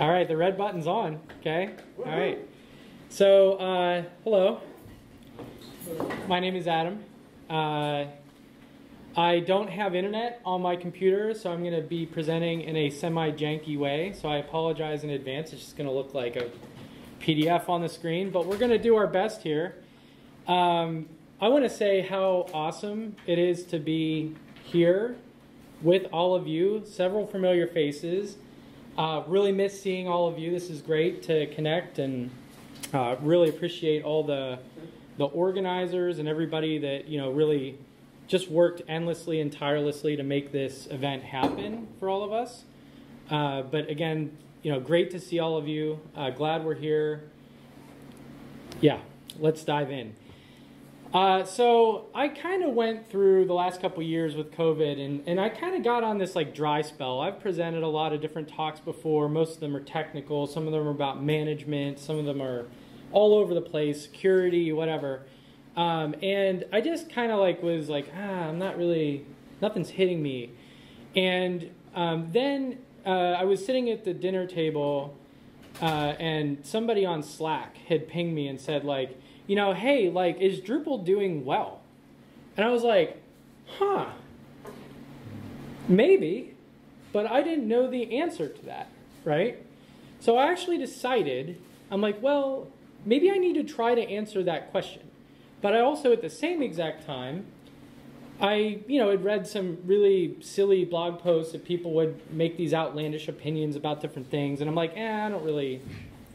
All right, the red button's on. Okay. All right. So, uh, hello. My name is Adam. Uh, I don't have internet on my computer, so I'm going to be presenting in a semi-janky way. So I apologize in advance. It's just going to look like a PDF on the screen, but we're going to do our best here. Um, I want to say how awesome it is to be here with all of you, several familiar faces. Uh, really miss seeing all of you. This is great to connect and uh, really appreciate all the the organizers and everybody that you know really just worked endlessly and tirelessly to make this event happen for all of us. Uh, but again, you know, great to see all of you. Uh, glad we're here. Yeah, let's dive in. Uh, so I kind of went through the last couple years with COVID, and, and I kind of got on this like dry spell. I've presented a lot of different talks before. Most of them are technical. Some of them are about management. Some of them are all over the place, security, whatever. Um, and I just kind of like was like, ah, I'm not really, nothing's hitting me. And um, then uh, I was sitting at the dinner table, uh, and somebody on Slack had pinged me and said like you know, hey, like, is Drupal doing well? And I was like, huh, maybe, but I didn't know the answer to that, right? So I actually decided, I'm like, well, maybe I need to try to answer that question. But I also, at the same exact time, I, you know, had read some really silly blog posts that people would make these outlandish opinions about different things, and I'm like, eh, I don't really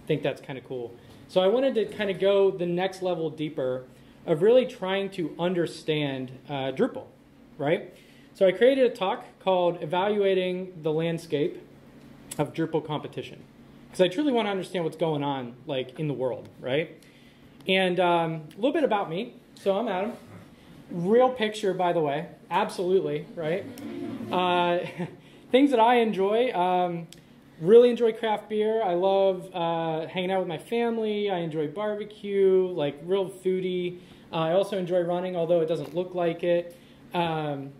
think that's kind of cool. So I wanted to kind of go the next level deeper of really trying to understand uh, Drupal, right? So I created a talk called Evaluating the Landscape of Drupal Competition because I truly want to understand what's going on like in the world, right? And um, a little bit about me. So I'm Adam. Real picture, by the way. Absolutely, right? Uh, things that I enjoy. Um, really enjoy craft beer. I love uh, hanging out with my family. I enjoy barbecue, like real foodie. Uh, I also enjoy running, although it doesn't look like it. Um,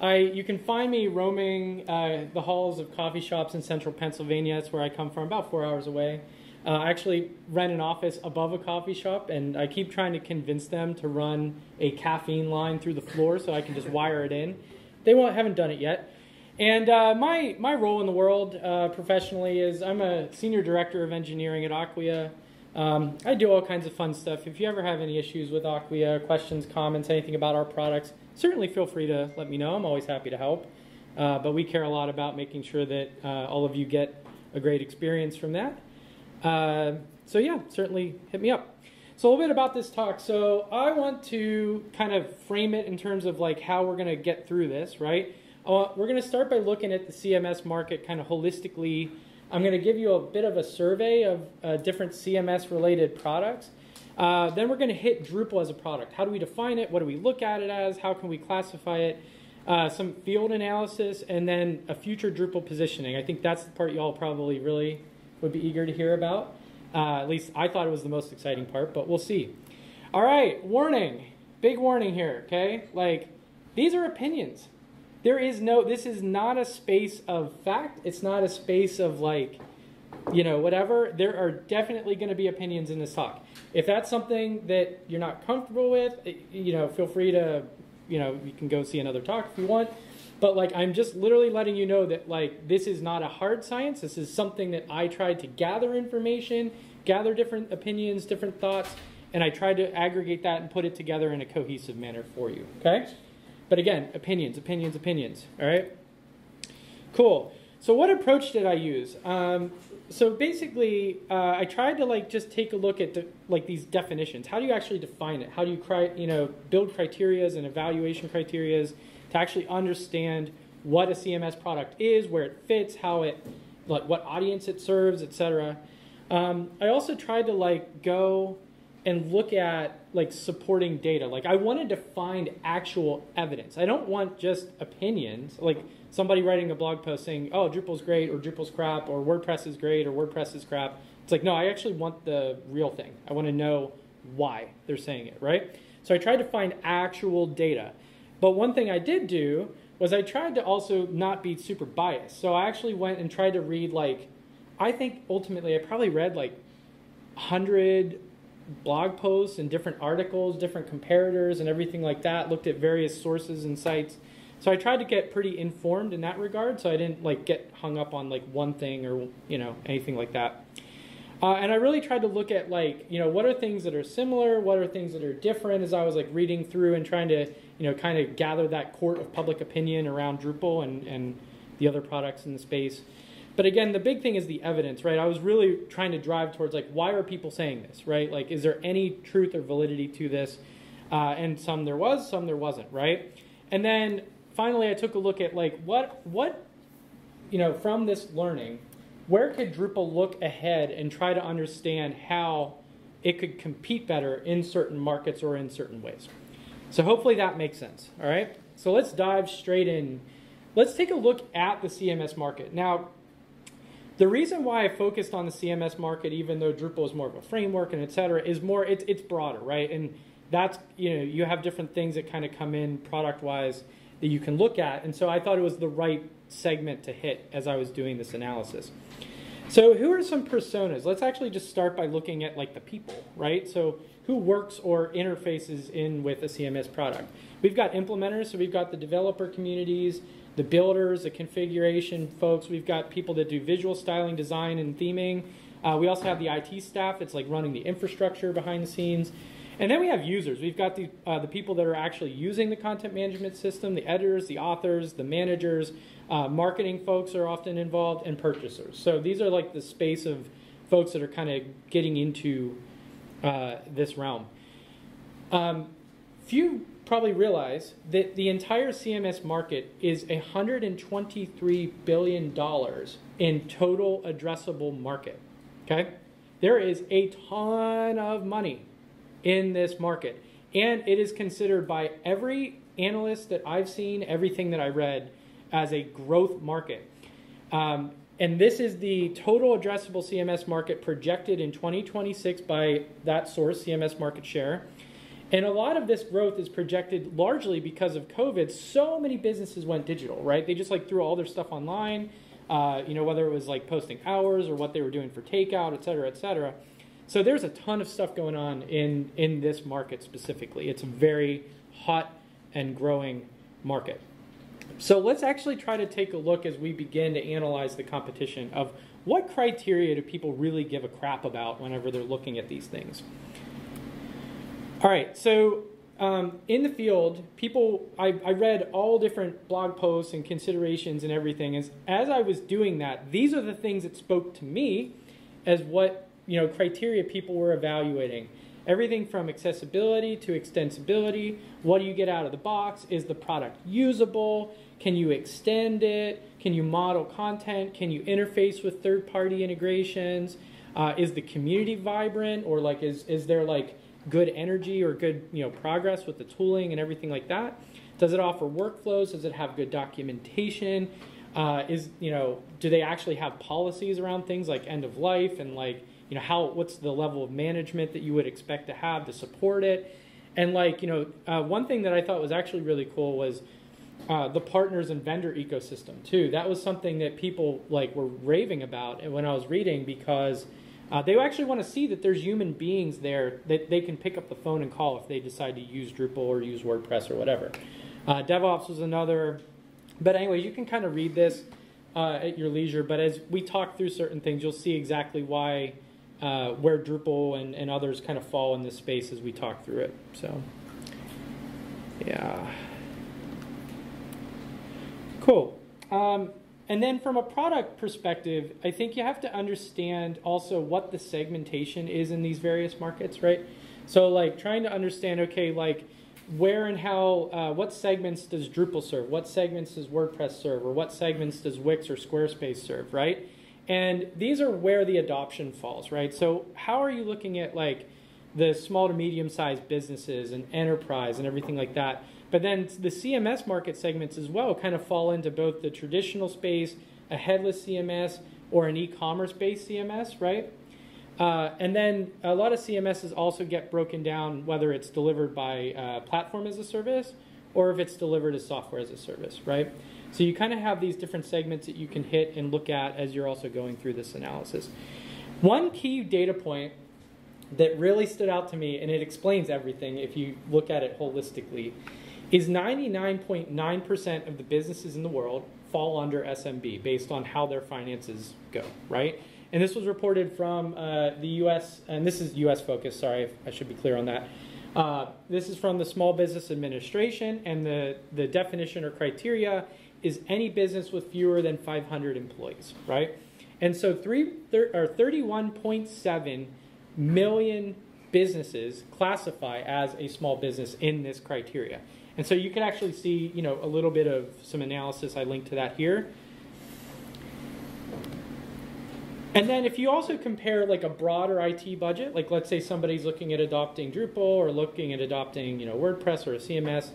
I, you can find me roaming uh, the halls of coffee shops in central Pennsylvania. That's where I come from, about four hours away. Uh, I actually rent an office above a coffee shop, and I keep trying to convince them to run a caffeine line through the floor so I can just wire it in. They won't, haven't done it yet. And uh, my, my role in the world uh, professionally is I'm a senior director of engineering at Acquia. Um, I do all kinds of fun stuff. If you ever have any issues with Acquia, questions, comments, anything about our products, certainly feel free to let me know. I'm always happy to help. Uh, but we care a lot about making sure that uh, all of you get a great experience from that. Uh, so yeah, certainly hit me up. So a little bit about this talk. So I want to kind of frame it in terms of like how we're going to get through this, right? Uh, we're going to start by looking at the CMS market kind of holistically. I'm going to give you a bit of a survey of uh, different CMS related products. Uh, then we're going to hit Drupal as a product. How do we define it? What do we look at it as? How can we classify it? Uh, some field analysis, and then a future Drupal positioning. I think that's the part you all probably really would be eager to hear about. Uh, at least I thought it was the most exciting part, but we'll see. All right, warning. Big warning here, okay? Like, these are opinions there is no this is not a space of fact. It's not a space of like you know whatever. There are definitely going to be opinions in this talk. If that's something that you're not comfortable with eh, you know feel free to you know you can go see another talk if you want. But like i'm just literally letting you know that like this is not a hard science. This is something that i tried to gather information gather different opinions different thoughts and i tried to aggregate that and put it together in a cohesive manner for you okay but again, opinions, opinions, opinions. All right? Cool. So what approach did I use? Um, so basically, uh, I tried to like just take a look at the, like these definitions. How do you actually define it? How do you cri- you know build criterias and evaluation criterias to actually understand what a CMS product is, where it fits, how it, like what audience it serves, etc. Um, I also tried to like go and look at like supporting data. Like I wanted to find actual evidence. I don't want just opinions, like somebody writing a blog post saying, "Oh, Drupal's great," or "Drupal's crap," or "WordPress is great," or "WordPress is crap." It's like, no, I actually want the real thing. I want to know why they're saying it, right? So I tried to find actual data. But one thing I did do was I tried to also not be super biased. So I actually went and tried to read like I think ultimately I probably read like 100 blog posts and different articles, different comparators, and everything like that. Looked at various sources and sites. So I tried to get pretty informed in that regard, so I didn't like get hung up on like one thing or you know anything like that. Uh, and I really tried to look at like you know what are things that are similar, what are things that are different as I was like reading through and trying to you know kind of gather that court of public opinion around Drupal and and the other products in the space. But again, the big thing is the evidence, right? I was really trying to drive towards like, why are people saying this, right? Like, is there any truth or validity to this? Uh, and some there was, some there wasn't, right? And then finally, I took a look at like what what you know from this learning, where could Drupal look ahead and try to understand how it could compete better in certain markets or in certain ways. So hopefully that makes sense. All right. So let's dive straight in. Let's take a look at the CMS market now. The reason why I focused on the CMS market, even though Drupal is more of a framework and et cetera, is more it's it's broader, right? And that's you know you have different things that kind of come in product wise that you can look at, and so I thought it was the right segment to hit as I was doing this analysis. So who are some personas? Let's actually just start by looking at like the people, right? So who works or interfaces in with a CMS product? We've got implementers, so we've got the developer communities, the builders, the configuration folks. We've got people that do visual styling, design, and theming. Uh, we also have the IT staff that's like running the infrastructure behind the scenes. And then we have users. We've got the, uh, the people that are actually using the content management system, the editors, the authors, the managers, uh, marketing folks are often involved, and purchasers. So these are like the space of folks that are kind of getting into uh, this realm. Um, few probably realize that the entire CMS market is $123 billion in total addressable market. Okay? There is a ton of money in this market. And it is considered by every analyst that I've seen, everything that I read, as a growth market. Um, and this is the total addressable CMS market projected in 2026 by that source, CMS Market Share. And a lot of this growth is projected largely because of COVID. So many businesses went digital, right? They just like threw all their stuff online, uh, you know, whether it was like posting hours or what they were doing for takeout, et cetera, et cetera. So there's a ton of stuff going on in, in this market specifically. It's a very hot and growing market. So let's actually try to take a look as we begin to analyze the competition of what criteria do people really give a crap about whenever they're looking at these things. All right, so um, in the field, people, I, I, read all different blog posts and considerations and everything. As, as I was doing that, these are the things that spoke to me as what you know criteria people were evaluating. Everything from accessibility to extensibility. What do you get out of the box? Is the product usable? Can you extend it? Can you model content? Can you interface with third-party integrations? Uh, is the community vibrant, or like is is there like good energy or good you know progress with the tooling and everything like that? Does it offer workflows? Does it have good documentation? Uh, is you know do they actually have policies around things like end of life and like you know how what's the level of management that you would expect to have to support it? And like you know uh, one thing that I thought was actually really cool was uh, the partners and vendor ecosystem too. That was something that people like were raving about when I was reading because uh, they actually want to see that there's human beings there that they can pick up the phone and call if they decide to use Drupal or use WordPress or whatever. Uh, DevOps was another. But anyway, you can kind of read this uh, at your leisure. But as we talk through certain things, you'll see exactly why, uh, where Drupal and, and others kind of fall in this space as we talk through it. So, yeah. Cool. Um, and then from a product perspective, I think you have to understand also what the segmentation is in these various markets, right? So like trying to understand, okay, like where and how, uh, what segments does Drupal serve? What segments does WordPress serve? Or what segments does Wix or Squarespace serve, right? And these are where the adoption falls, right? So how are you looking at like the small to medium sized businesses and enterprise and everything like that? But then the CMS market segments as well kind of fall into both the traditional space, a headless CMS, or an e-commerce based CMS, right? Uh, and then a lot of CMSs also get broken down whether it's delivered by uh, platform as a service or if it's delivered as software as a service, right? So you kind of have these different segments that you can hit and look at as you're also going through this analysis. One key data point that really stood out to me, and it explains everything if you look at it holistically, is 99.9% of the businesses in the world fall under SMB based on how their finances go, right? And this was reported from uh, the US, and this is US focused, sorry, I should be clear on that. Uh, this is from the Small Business Administration, and the, the definition or criteria is any business with fewer than 500 employees, right? And so three, thir- or 31.7 million businesses classify as a small business in this criteria. And so you can actually see, you know, a little bit of some analysis. I linked to that here. And then if you also compare like a broader IT budget, like let's say somebody's looking at adopting Drupal or looking at adopting, you know, WordPress or a CMS,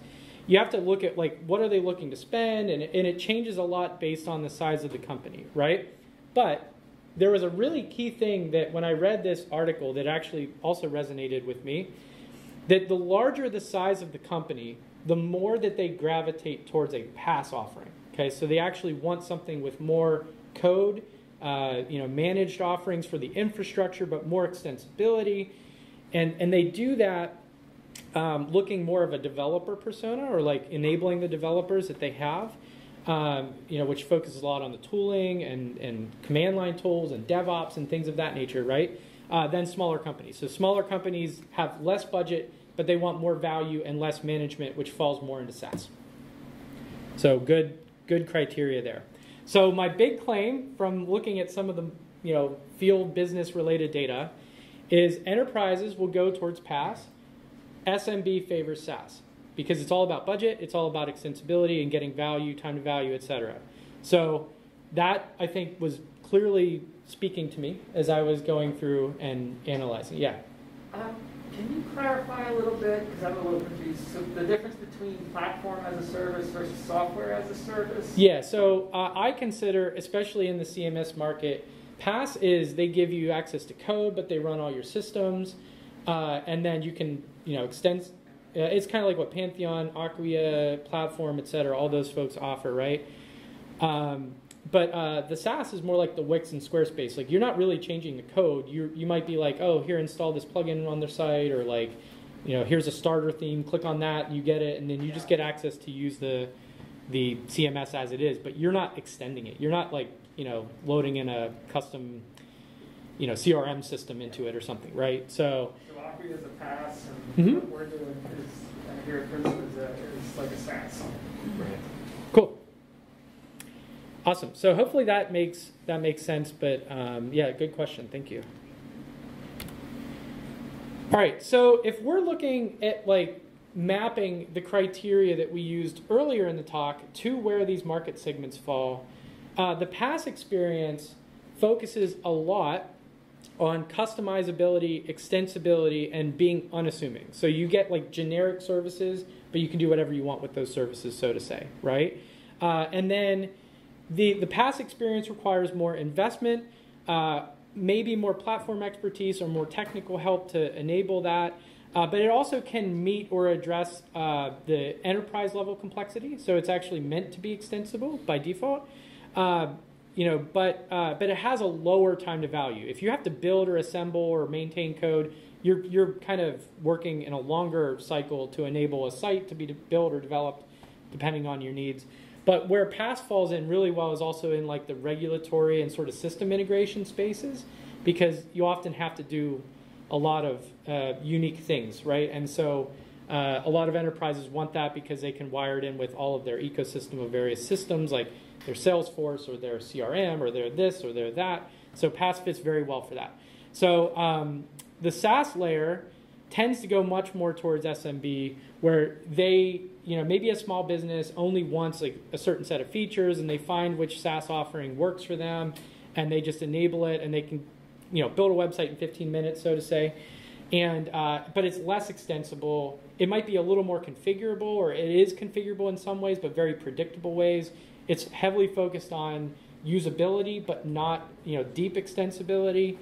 you have to look at like what are they looking to spend and, and it changes a lot based on the size of the company, right? But there was a really key thing that when I read this article that actually also resonated with me, that the larger the size of the company, the more that they gravitate towards a PaaS offering. Okay, so they actually want something with more code, uh, you know, managed offerings for the infrastructure, but more extensibility, and and they do that um, looking more of a developer persona or like enabling the developers that they have. Um, you know, which focuses a lot on the tooling and, and command line tools and DevOps and things of that nature, right? Uh, than smaller companies. So smaller companies have less budget but they want more value and less management, which falls more into SaaS. So good, good criteria there. So my big claim from looking at some of the you know field business related data is enterprises will go towards PaaS, SMB favors SaaS because it's all about budget, it's all about extensibility and getting value, time to value, etc. So that I think was clearly speaking to me as I was going through and analyzing. Yeah. Um, can you clarify a little bit, because I'm a little confused, so the difference between platform as a service versus software as a service? Yeah, so uh, I consider, especially in the CMS market, PaaS is they give you access to code, but they run all your systems, uh, and then you can, you know, extend. Uh, it's kind of like what Pantheon, Acquia, Platform, et cetera, all those folks offer, right? Um, but uh, the SaaS is more like the Wix and Squarespace. Like you're not really changing the code. You you might be like, oh, here install this plugin on their site, or like, you know, here's a starter theme. Click on that, you get it, and then you just get access to use the the CMS as it is. But you're not extending it. You're not like you know loading in a custom you know CRM system into it or something, right? So. So Acquia is a PaaS, and mm-hmm. what we're doing is here at Prism is, a, is like a SaaS. Right. Awesome. So hopefully that makes that makes sense. But um, yeah, good question. Thank you. All right. So if we're looking at like mapping the criteria that we used earlier in the talk to where these market segments fall, uh, the PaaS experience focuses a lot on customizability, extensibility, and being unassuming. So you get like generic services, but you can do whatever you want with those services, so to say, right? Uh, and then the, the PaaS experience requires more investment, uh, maybe more platform expertise or more technical help to enable that. Uh, but it also can meet or address uh, the enterprise level complexity. So it's actually meant to be extensible by default. Uh, you know, but uh, but it has a lower time to value. If you have to build or assemble or maintain code, you're you're kind of working in a longer cycle to enable a site to be built or developed, depending on your needs. But where PaaS falls in really well is also in like the regulatory and sort of system integration spaces, because you often have to do a lot of uh, unique things, right? And so uh, a lot of enterprises want that because they can wire it in with all of their ecosystem of various systems, like their Salesforce or their CRM or their this or their that. So PaaS fits very well for that. So um, the SaaS layer tends to go much more towards SMB, where they, you know, maybe a small business only wants like a certain set of features, and they find which SaaS offering works for them, and they just enable it, and they can, you know, build a website in 15 minutes, so to say. And uh, but it's less extensible. It might be a little more configurable, or it is configurable in some ways, but very predictable ways. It's heavily focused on usability, but not you know deep extensibility.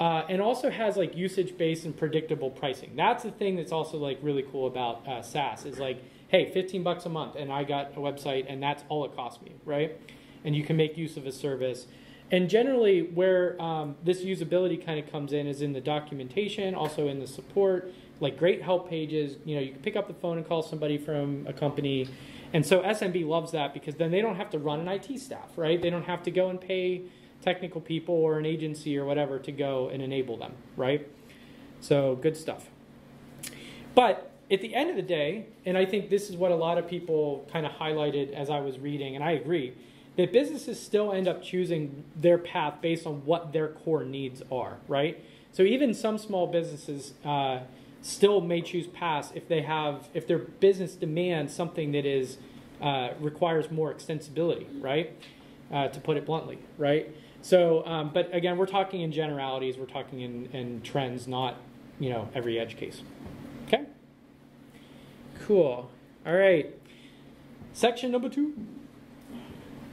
Uh, and also has like usage based and predictable pricing. That's the thing that's also like really cool about uh, SaaS is like hey, 15 bucks a month, and I got a website, and that's all it cost me, right? And you can make use of a service. And generally, where um, this usability kind of comes in is in the documentation, also in the support, like great help pages. You know, you can pick up the phone and call somebody from a company. And so SMB loves that because then they don't have to run an IT staff, right? They don't have to go and pay technical people or an agency or whatever to go and enable them, right? So good stuff. But at the end of the day, and I think this is what a lot of people kind of highlighted as I was reading, and I agree, that businesses still end up choosing their path based on what their core needs are, right? So even some small businesses uh, still may choose PaaS if they have if their business demands something that is uh, requires more extensibility, right? Uh, to put it bluntly, right? So, um, but again, we're talking in generalities. We're talking in, in trends, not you know every edge case. Okay. Cool. All right. Section number two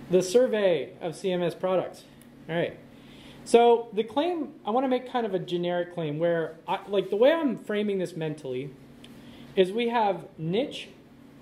the survey of CMS products. All right. So the claim, I want to make kind of a generic claim where, I, like the way I'm framing this mentally, is we have niche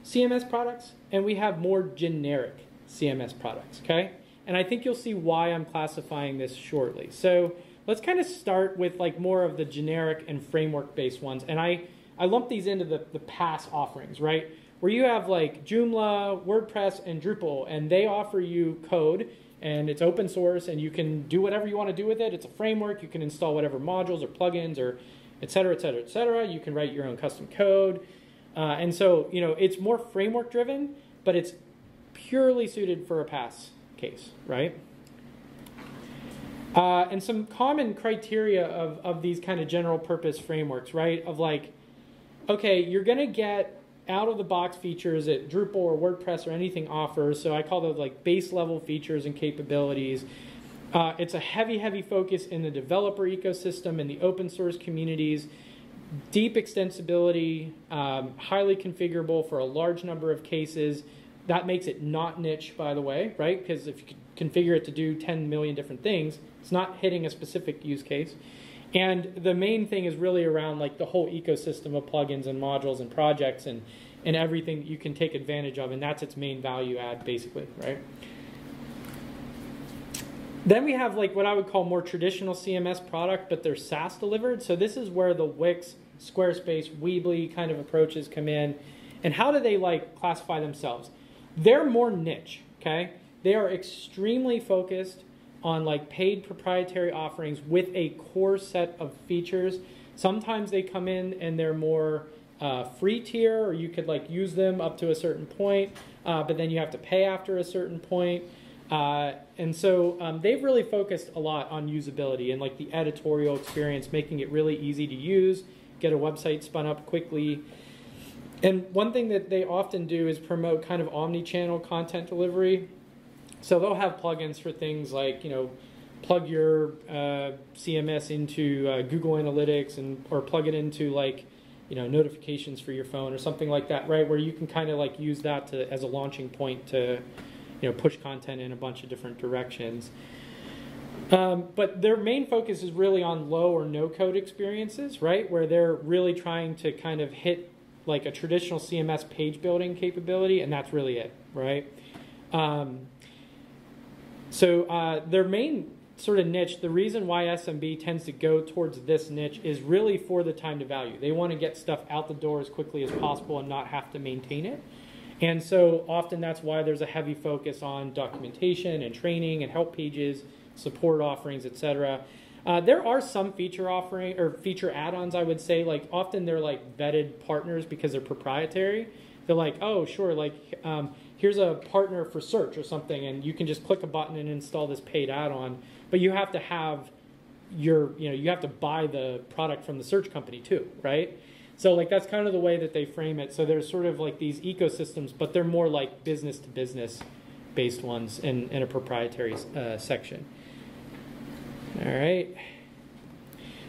CMS products and we have more generic CMS products. Okay, and I think you'll see why I'm classifying this shortly. So let's kind of start with like more of the generic and framework based ones, and I I lump these into the the PaaS offerings, right? where you have like Joomla, WordPress, and Drupal, and they offer you code and it's open source and you can do whatever you want to do with it. It's a framework. You can install whatever modules or plugins or et cetera, et cetera, et cetera. You can write your own custom code. Uh, and so, you know, it's more framework driven, but it's purely suited for a PaaS case, right? Uh, and some common criteria of, of these kind of general purpose frameworks, right? Of like, okay, you're going to get out of the box features that Drupal or WordPress or anything offers. So I call those like base level features and capabilities. Uh, it's a heavy, heavy focus in the developer ecosystem and the open source communities. Deep extensibility, um, highly configurable for a large number of cases. That makes it not niche, by the way, right? Because if you configure it to do 10 million different things, it's not hitting a specific use case. And the main thing is really around like the whole ecosystem of plugins and modules and projects and, and everything that you can take advantage of. And that's its main value add, basically, right? Then we have like what I would call more traditional CMS product, but they're SaaS delivered. So this is where the Wix, Squarespace, Weebly kind of approaches come in. And how do they like classify themselves? They're more niche, okay? They are extremely focused on like paid proprietary offerings with a core set of features. Sometimes they come in and they're more uh, free tier, or you could like use them up to a certain point, uh, but then you have to pay after a certain point. Uh, and so um, they've really focused a lot on usability and like the editorial experience, making it really easy to use, get a website spun up quickly. And one thing that they often do is promote kind of omni-channel content delivery. So they'll have plugins for things like, you know, plug your uh, CMS into uh, Google Analytics and or plug it into like, you know, notifications for your phone or something like that, right? Where you can kind of like use that to, as a launching point to, you know, push content in a bunch of different directions. Um, but their main focus is really on low or no code experiences, right? Where they're really trying to kind of hit like a traditional CMS page building capability, and that's really it, right? Um, so uh, their main sort of niche, the reason why SMB tends to go towards this niche is really for the time to value. They want to get stuff out the door as quickly as possible and not have to maintain it. And so often that's why there's a heavy focus on documentation and training and help pages, support offerings, etc. Uh, there are some feature offering or feature add-ons. I would say like often they're like vetted partners because they're proprietary. They're like, oh sure, like um, here's a partner for search or something, and you can just click a button and install this paid add-on. But you have to have your, you know, you have to buy the product from the search company too, right? So like that's kind of the way that they frame it. So there's sort of like these ecosystems, but they're more like business to business based ones in, in a proprietary uh, section. All right.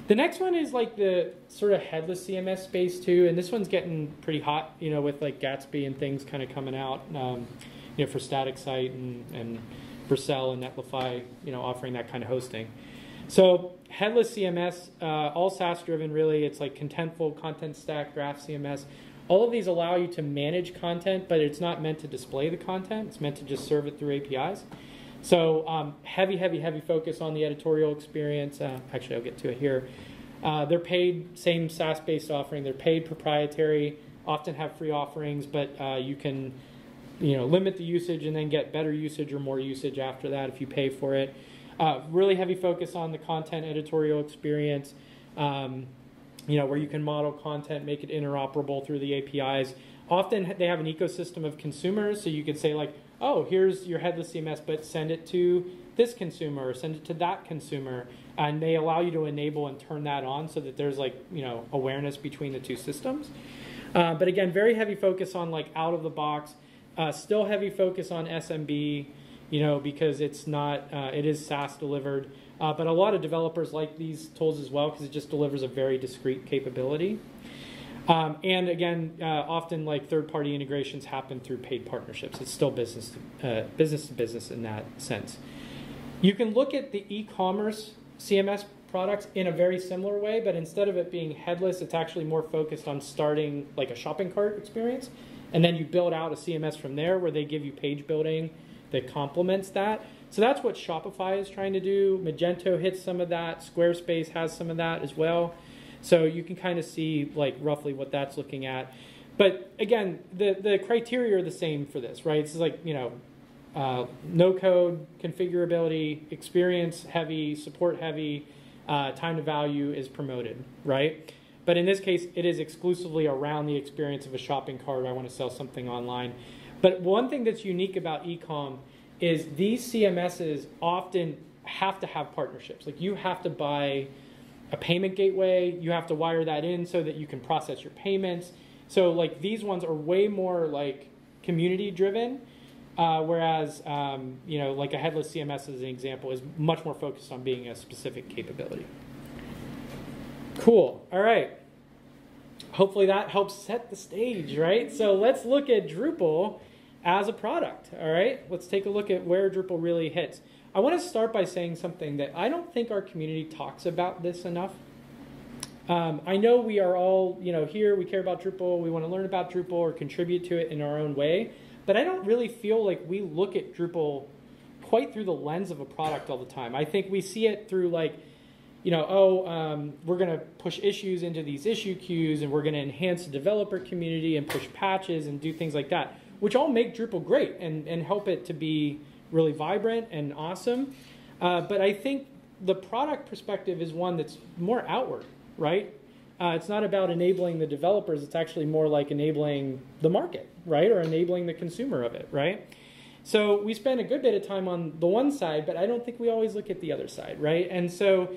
The next one is like the sort of headless CMS space too, and this one's getting pretty hot, you know, with like Gatsby and things kind of coming out, um, you know, for static site and, and Vercel and Netlify, you know, offering that kind of hosting. So headless CMS, uh, all SaaS driven really. It's like Contentful, content stack, GraphCMS. All of these allow you to manage content, but it's not meant to display the content. It's meant to just serve it through APIs. So um, heavy, heavy, heavy focus on the editorial experience. Uh, actually, I'll get to it here. Uh, they're paid, same SaaS-based offering. They're paid proprietary. Often have free offerings, but uh, you can, you know, limit the usage and then get better usage or more usage after that if you pay for it. Uh, really heavy focus on the content editorial experience. Um, you know, where you can model content, make it interoperable through the APIs. Often they have an ecosystem of consumers, so you could say like, oh, here's your headless CMS, but send it to this consumer send it to that consumer. And they allow you to enable and turn that on so that there's like, you know, awareness between the two systems. Uh, but again, very heavy focus on like out of the box, uh, still heavy focus on SMB, you know, because it's not, uh, it is SaaS delivered. Uh, but a lot of developers like these tools as well because it just delivers a very discrete capability. Um, and again, uh, often like third-party integrations happen through paid partnerships. It's still business to, uh, business to business in that sense. You can look at the e-commerce CMS products in a very similar way, but instead of it being headless, it's actually more focused on starting like a shopping cart experience, and then you build out a CMS from there where they give you page building that complements that. So that's what Shopify is trying to do. Magento hits some of that. Squarespace has some of that as well. So you can kind of see like roughly what that's looking at. But again, the, the criteria are the same for this, right? It's like, you know, uh, no code, configurability, experience heavy, support heavy, uh, time to value is promoted, right? But in this case, it is exclusively around the experience of a shopping cart. I want to sell something online. But one thing that's unique about ecom is these CMSs often have to have partnerships. Like you have to buy a payment gateway, you have to wire that in so that you can process your payments. So like these ones are way more like community driven, uh, whereas um, you know like a headless CMS as an example is much more focused on being a specific capability. Cool. All right. Hopefully that helps set the stage, right? So let's look at Drupal as a product. All right, let's take a look at where Drupal really hits. I want to start by saying something that I don't think our community talks about this enough. Um, I know we are all, you know, here we care about Drupal, we want to learn about Drupal or contribute to it in our own way, but I don't really feel like we look at Drupal quite through the lens of a product all the time. I think we see it through like, you know, oh, um, we're going to push issues into these issue queues and we're going to enhance the developer community and push patches and do things like that which all make Drupal great and, and help it to be really vibrant and awesome. Uh, but I think the product perspective is one that's more outward, right? Uh, it's not about enabling the developers, it's actually more like enabling the market, right? Or enabling the consumer of it, right? So we spend a good bit of time on the one side, but I don't think we always look at the other side, right? And so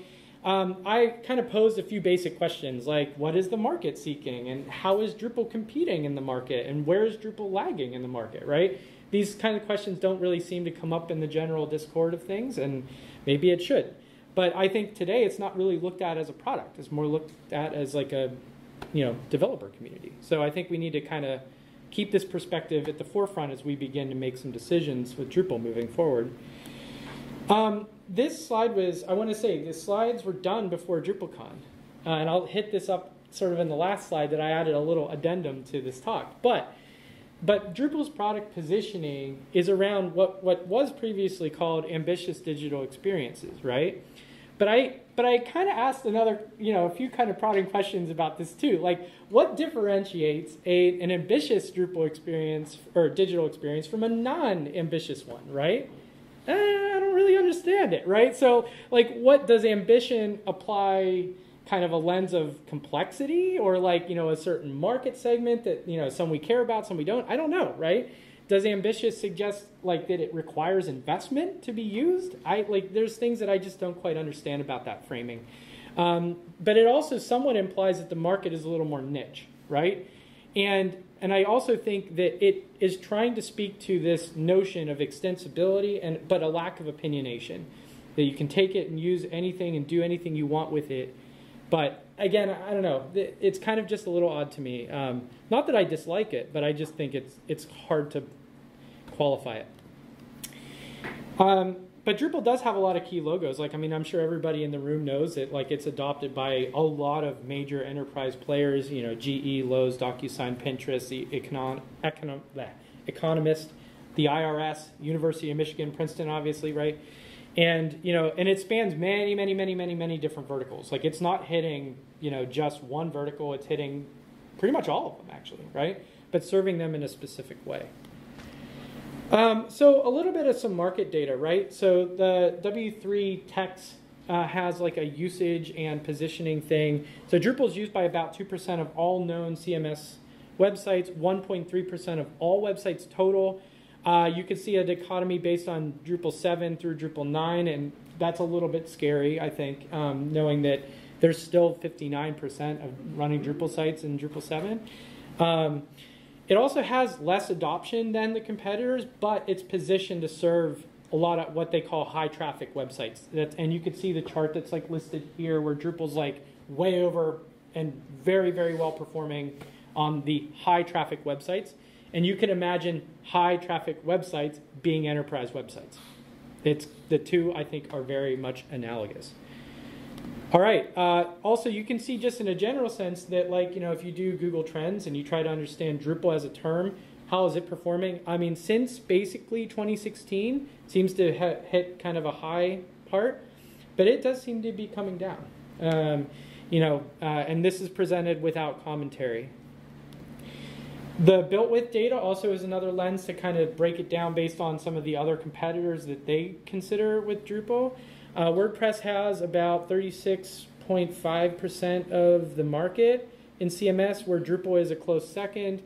um, I kind of posed a few basic questions like what is the market seeking and how is Drupal competing in the market and where is Drupal lagging in the market, right? These kind of questions don't really seem to come up in the general discord of things, and maybe it should. But I think today it's not really looked at as a product. It's more looked at as like a, you know, developer community. So I think we need to kind of keep this perspective at the forefront as we begin to make some decisions with Drupal moving forward. Um, this slide was, I want to say, the slides were done before DrupalCon. Uh, and I'll hit this up sort of in the last slide that I added a little addendum to this talk. But, but Drupal's product positioning is around what, what was previously called ambitious digital experiences, right? But I, but I kind of asked another, you know, a few kind of prodding questions about this too. Like, what differentiates a, an ambitious Drupal experience or digital experience from a non-ambitious one, right? eh, I don't really understand it, right? So, like, what does ambition apply? Kind of a lens of complexity, or like you know a certain market segment that you know some we care about, some we don't. I don't know, right? Does ambitious suggest like that it requires investment to be used? I like there's things that I just don't quite understand about that framing. Um, but it also somewhat implies that the market is a little more niche, right? And and I also think that it is trying to speak to this notion of extensibility and but a lack of opinionation. That you can take it and use anything and do anything you want with it. But again, I don't know. It's kind of just a little odd to me. Um, not that I dislike it, but I just think it's it's hard to qualify it. Um, but Drupal does have a lot of key logos. Like, I mean, I'm sure everybody in the room knows it. Like, it's adopted by a lot of major enterprise players. You know, GE, Lowe's, DocuSign, Pinterest, the Econ, Econom, Economist, the IRS, University of Michigan, Princeton, obviously, right? And you know, and it spans many, many, many, many, many different verticals. Like, it's not hitting you know just one vertical. It's hitting pretty much all of them, actually, right? But serving them in a specific way. Um, so a little bit of some market data, right? So the W3Techs uh, has like a usage and positioning thing. So Drupal is used by about 2% of all known CMS websites, 1.3% of all websites total. Uh, you can see a dichotomy based on Drupal 7 through Drupal 9, and that's a little bit scary, I think, um, knowing that there's still 59% of running Drupal sites in Drupal 7. Um, it also has less adoption than the competitors, but it's positioned to serve a lot of what they call high traffic websites. That's, and you can see the chart that's like listed here where Drupal's like way over and very, very well performing on the high traffic websites. And you can imagine high traffic websites being enterprise websites. It's the two I think are very much analogous. All right. Uh, also, you can see just in a general sense that, like, you know, if you do Google Trends and you try to understand Drupal as a term, how is it performing? I mean, since basically 2016, seems to hit kind of a high part, but it does seem to be coming down. Um, you know, uh, and this is presented without commentary. The BuiltWith data also is another lens to kind of break it down based on some of the other competitors that they consider with Drupal. Uh, WordPress has about 36.5% of the market in CMS, where Drupal is a close second.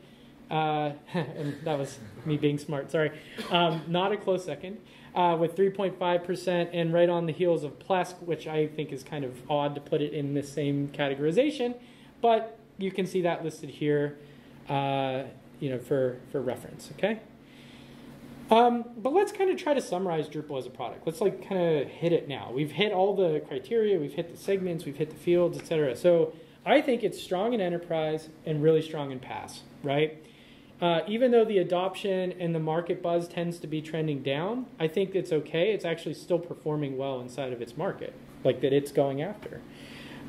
Uh, and that was me being smart, sorry. Um, not a close second, uh, with 3.5%, and right on the heels of Plesk, which I think is kind of odd to put it in the same categorization, but you can see that listed here, uh, you know, for, for reference, okay? Um, but let's kind of try to summarize Drupal as a product. Let's like kind of hit it now. We've hit all the criteria, we've hit the segments, we've hit the fields, etc. So I think it's strong in enterprise and really strong in PaaS, right? Uh, even though the adoption and the market buzz tends to be trending down, I think it's okay. It's actually still performing well inside of its market, like that it's going after.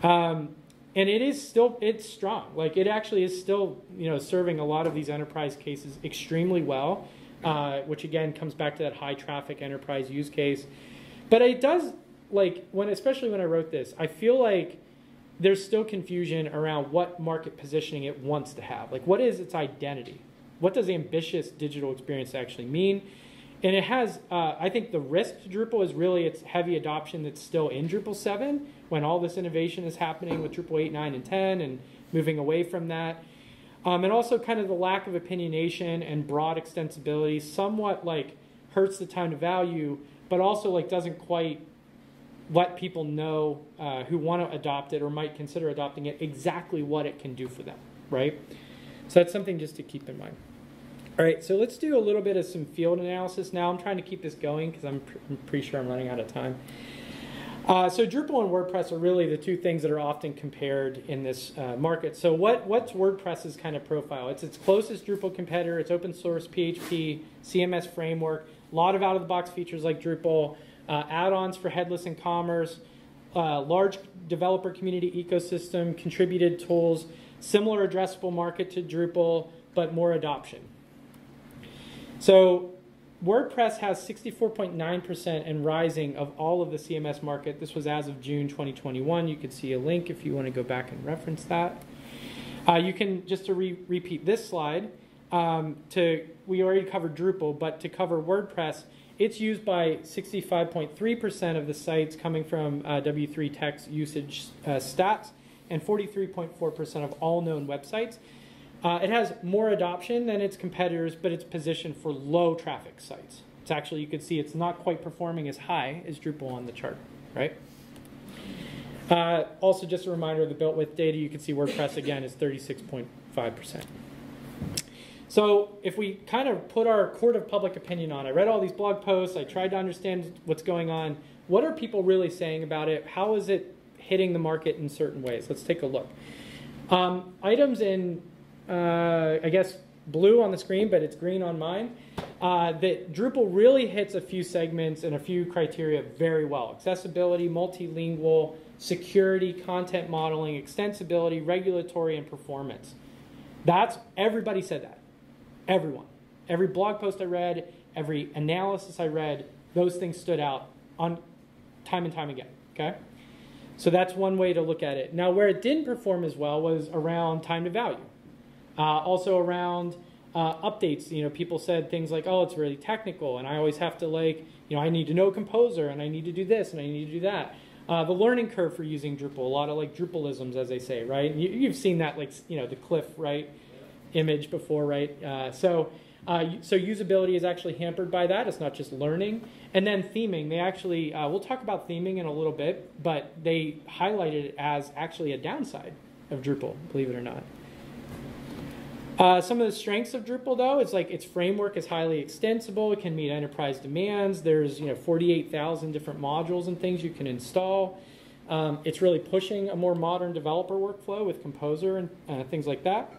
Um, and it is still it's strong. Like it actually is still you know serving a lot of these enterprise cases extremely well uh, which again comes back to that high traffic enterprise use case. But it does like when, especially when I wrote this, I feel like there's still confusion around what market positioning it wants to have. Like, what is its identity? What does ambitious digital experience actually mean? And it has, uh, I think, the risk to Drupal is really its heavy adoption that's still in Drupal 7 when all this innovation is happening with Drupal 8, 9, and 10 and moving away from that. Um, and also kind of the lack of opinionation and broad extensibility somewhat like hurts the time to value, but also like doesn't quite let people know uh, who want to adopt it or might consider adopting it exactly what it can do for them, right? So that's something just to keep in mind. All right, so let's do a little bit of some field analysis now. I'm trying to keep this going because I'm, pr- I'm pretty sure I'm running out of time. Uh, so Drupal and WordPress are really the two things that are often compared in this uh, market. So what, what's WordPress's kind of profile? It's its closest Drupal competitor. It's open source PHP, CMS framework, a lot of out-of-the-box features like Drupal, uh, add-ons for headless and commerce, uh, large developer community ecosystem, contributed tools, similar addressable market to Drupal, but more adoption. So WordPress has 64.9% and rising of all of the CMS market. This was as of June 2021. You could see a link if you want to go back and reference that. Uh, you can, just to re repeat this slide, um, to we already covered Drupal, but to cover WordPress, it's used by 65.3% of the sites coming from uh, W3Techs usage uh, stats and 43.4% of all known websites. Uh, it has more adoption than its competitors, but it's positioned for low traffic sites. It's actually, you can see it's not quite performing as high as Drupal on the chart, right? Uh, also, just a reminder, of the BuiltWith data, you can see WordPress again is 36.5%. So if we kind of put our court of public opinion on, I read all these blog posts, I tried to understand what's going on. What are people really saying about it? How is it hitting the market in certain ways? Let's take a look. Um, items in I guess, blue on the screen, but it's green on mine. uh, that Drupal really hits a few segments and a few criteria very well accessibility, multilingual, security, content modeling, extensibility, regulatory, and performance. That's everybody said that. Everyone. Every blog post I read, every analysis I read, those things stood out on time and time again. Okay? So that's one way to look at it. Now, where it didn't perform as well was around time to value. Uh, also around uh, updates. You know, people said things like, "Oh, it's really technical," and I always have to like, you know, I need to know Composer, and I need to do this, and I need to do that. Uh, the learning curve for using Drupal, a lot of like Drupalisms, as they say, right? You, have seen that, like, you know, the cliff, right, image before, right? Uh, so, uh, so usability is actually hampered by that. It's not just learning. And then theming, they actually, uh, we'll talk about theming in a little bit, but they highlighted it as actually a downside of Drupal, believe it or not. Uh, some of the strengths of Drupal, though, is like its framework is highly extensible. It can meet enterprise demands. There's you know 48,000 different modules and things you can install. Um, it's really pushing a more modern developer workflow with Composer and uh, things like that.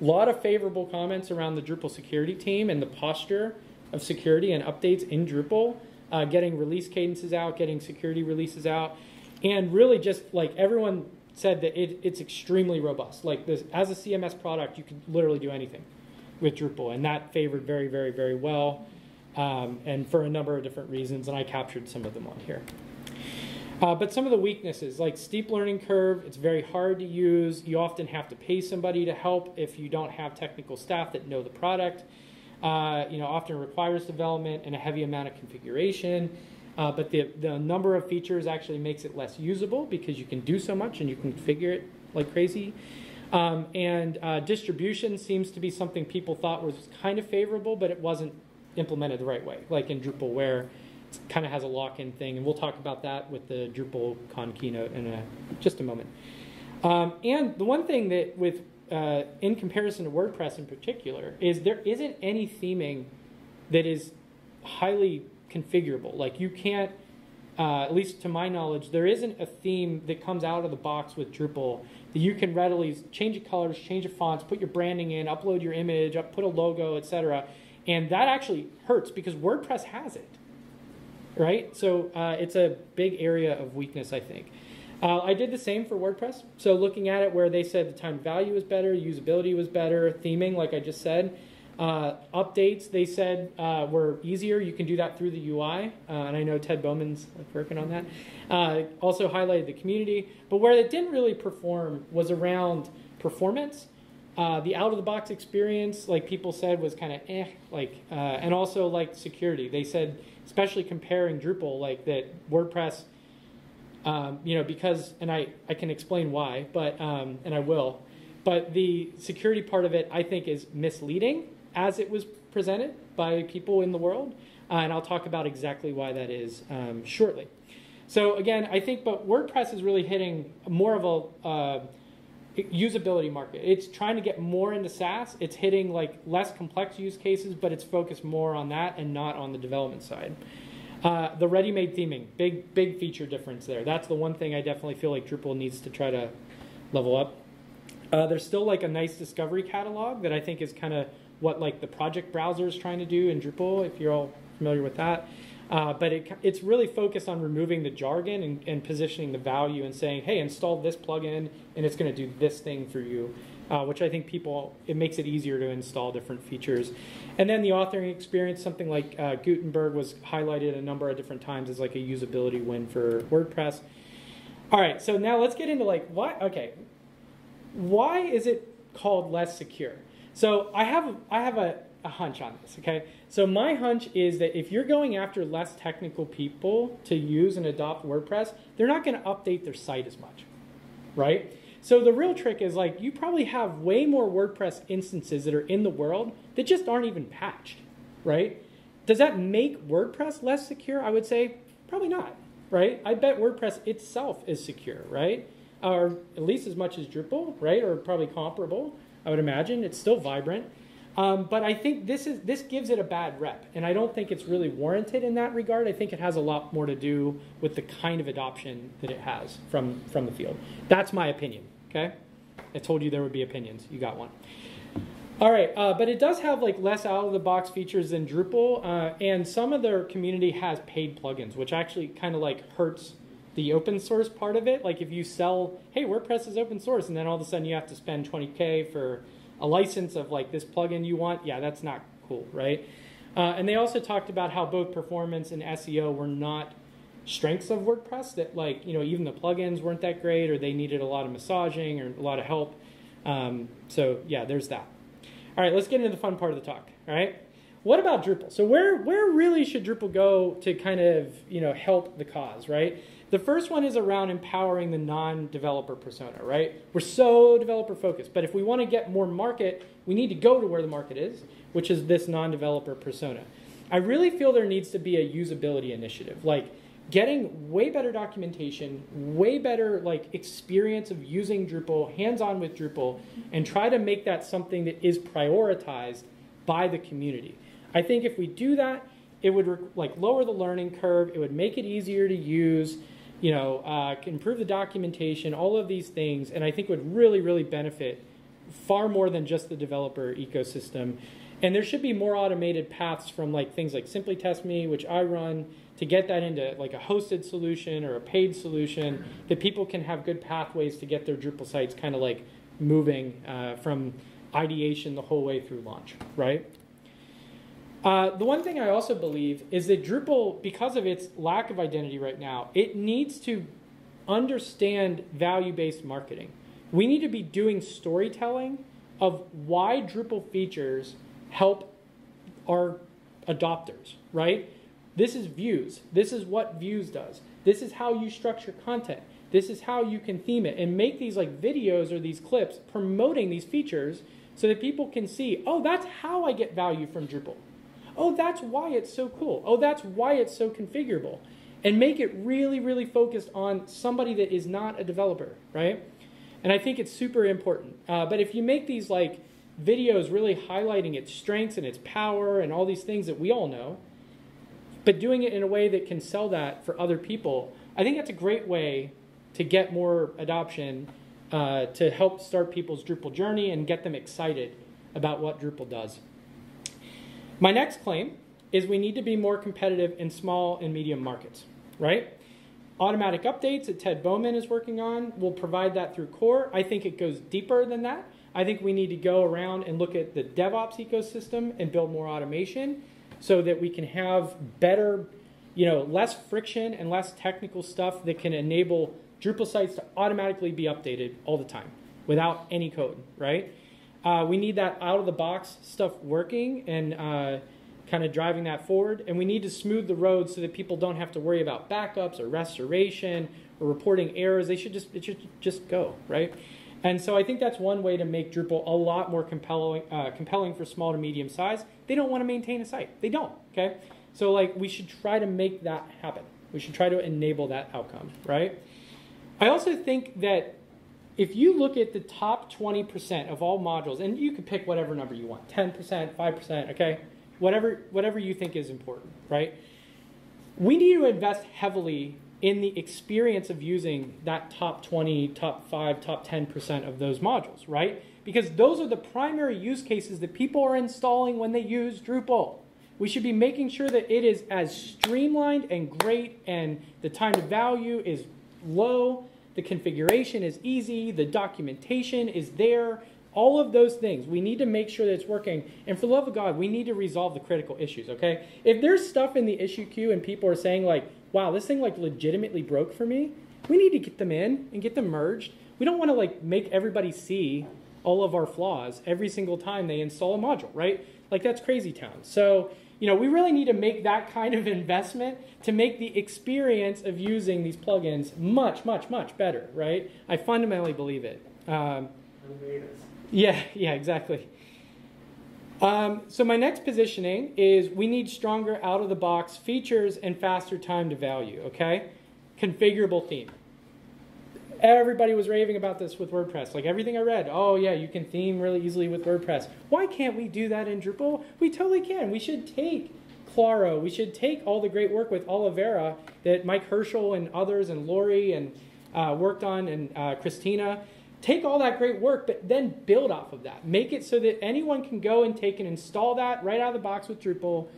A lot of favorable comments around the Drupal security team and the posture of security and updates in Drupal, uh, getting release cadences out, getting security releases out, and really just like everyone said that it, it's extremely robust. Like this, as a CMS product, you can literally do anything with Drupal, and that favored very, very, very well, um, and for a number of different reasons. And I captured some of them on here. Uh, but some of the weaknesses, like steep learning curve, it's very hard to use. You often have to pay somebody to help if you don't have technical staff that know the product. Uh, you know, often requires development and a heavy amount of configuration. Uh, but the, the number of features actually makes it less usable because you can do so much and you can configure it like crazy. Um, and uh, distribution seems to be something people thought was kind of favorable, but it wasn't implemented the right way, like in Drupal, where it kind of has a lock-in thing. And we'll talk about that with the DrupalCon keynote in a, just a moment. Um, and the one thing that with uh, in comparison to WordPress in particular is there isn't any theming that is highly configurable. Like you can't, uh, at least to my knowledge, there isn't a theme that comes out of the box with Drupal that you can readily change the colors, change the fonts, put your branding in, upload your image, up, put a logo, etc. And that actually hurts because WordPress has it, right? So uh, it's a big area of weakness, I think. Uh, I did the same for WordPress. So looking at it where they said the time value was better, usability was better, theming, like I just said, uh, updates, they said, uh, were easier. You can do that through the UI, uh, and I know Ted Bowman's working on that. Uh, also highlighted the community, but where it didn't really perform was around performance. Uh, the out-of-the-box experience, like people said, was kind of eh, like, uh, and also like security. They said, especially comparing Drupal, like that WordPress, um, you know, because, and I, I can explain why, but, um, and I will, but the security part of it, I think, is misleading as it was presented by people in the world. Uh, and I'll talk about exactly why that is um, shortly. So again, I think, but WordPress is really hitting more of a uh, usability market. It's trying to get more into SaaS. It's hitting like less complex use cases, but it's focused more on that and not on the development side. Uh, the ready-made theming, big big feature difference there. That's the one thing I definitely feel like Drupal needs to try to level up. Uh, there's still like a nice discovery catalog that I think is kind of what like the project browser is trying to do in Drupal, if you're all familiar with that. Uh, but it, it's really focused on removing the jargon and, and, positioning the value and saying, hey, install this plugin and it's going to do this thing for you, uh, which I think people, it makes it easier to install different features. And then the authoring experience, something like uh, Gutenberg was highlighted a number of different times as like a usability win for WordPress. All right, so now let's get into like, why, okay, why is it called less secure? So I have I have a, a hunch on this. Okay, so my hunch is that if you're going after less technical people to use and adopt WordPress, they're not going to update their site as much, right? So the real trick is like you probably have way more WordPress instances that are in the world that just aren't even patched, right? Does that make WordPress less secure? I would say probably not, right? I bet WordPress itself is secure, right? Or at least as much as Drupal, right? Or probably comparable. I would imagine. It's still vibrant. Um, but I think this is this gives it a bad rep, and I don't think it's really warranted in that regard. I think it has a lot more to do with the kind of adoption that it has from from the field. That's my opinion. Okay, I told you there would be opinions. You got one. All right, uh, but it does have like less out of the box features than Drupal, uh, and some of their community has paid plugins, which actually kind of like hurts the open source part of it. Like if you sell, hey, WordPress is open source, and then all of a sudden you have to spend 20k for a license of like this plugin you want, yeah, that's not cool, right? Uh, and they also talked about how both performance and SEO were not strengths of WordPress. That like you know even the plugins weren't that great, or they needed a lot of massaging or a lot of help. Um, so yeah, there's that. All right, let's get into the fun part of the talk. All right, what about Drupal? So where where really should Drupal go to kind of you know help the cause, right? The first one is around empowering the non-developer persona, right? We're so developer focused, but if we want to get more market, we need to go to where the market is, which is this non-developer persona. I really feel there needs to be a usability initiative, like getting way better documentation, way better like experience of using Drupal, hands-on with Drupal, and try to make that something that is prioritized by the community. I think if we do that, it would like lower the learning curve. It would make it easier to use you know, uh, improve the documentation, all of these things, and I think would really, really benefit far more than just the developer ecosystem. And there should be more automated paths from like things like Simply Test Me, which I run, to get that into like a hosted solution or a paid solution that people can have good pathways to get their Drupal sites kind of like moving uh, from ideation the whole way through launch, right? Uh, the one thing I also believe is that Drupal, because of its lack of identity right now, it needs to understand value based marketing. We need to be doing storytelling of why Drupal features help our adopters, right? This is views. This is what views does. This is how you structure content. This is how you can theme it and make these like videos or these clips promoting these features so that people can see, oh, that's how I get value from Drupal. Oh, that's why it's so cool. Oh, that's why it's so configurable. And make it really, really focused on somebody that is not a developer, right? And I think it's super important. Uh, but if you make these like videos really highlighting its strengths and its power and all these things that we all know, but doing it in a way that can sell that for other people, I think that's a great way to get more adoption, uh, to help start people's Drupal journey and get them excited about what Drupal does. My next claim is we need to be more competitive in small and medium markets, right? Automatic updates that Ted Bowman is working on will provide that through core. I think it goes deeper than that. I think we need to go around and look at the DevOps ecosystem and build more automation so that we can have better, you know, less friction and less technical stuff that can enable Drupal sites to automatically be updated all the time without any code, right? Uh, we need that out of the box stuff working and uh, kind of driving that forward. And we need to smooth the road so that people don't have to worry about backups or restoration or reporting errors. They should just it should just go right. And so I think that's one way to make Drupal a lot more compelling, uh, compelling for small to medium size. They don't want to maintain a site. They don't. Okay. So like we should try to make that happen. We should try to enable that outcome, right? I also think that if you look at the top 20% of all modules, and you can pick whatever number you want 10%, 5%, okay? Whatever, whatever you think is important, right? We need to invest heavily in the experience of using that top 20, top 5, top 10% of those modules, right? Because those are the primary use cases that people are installing when they use Drupal. We should be making sure that it is as streamlined and great and the time to value is low the configuration is easy, the documentation is there, all of those things. We need to make sure that it's working. And for the love of God, we need to resolve the critical issues, okay? If there's stuff in the issue queue and people are saying like, wow, this thing like legitimately broke for me, we need to get them in and get them merged. We don't want to like make everybody see all of our flaws every single time they install a module, right? Like that's crazy town. So you know, we really need to make that kind of investment to make the experience of using these plugins much, much, much better, right? I fundamentally believe it. Um, yeah, yeah, exactly. Um, so my next positioning is we need stronger out-of-the-box features and faster time to value, okay? Configurable theme. Everybody was raving about this with WordPress. Like everything I read, oh yeah, you can theme really easily with WordPress. Why can't we do that in Drupal? We totally can. We should take Claro. We should take all the great work with Olivero that Mike Herchel and others and Lori and uh, worked on and uh, Christina. take all that great work, but then build off of that. Make it so that anyone can go and take and install that right out of the box with Drupal,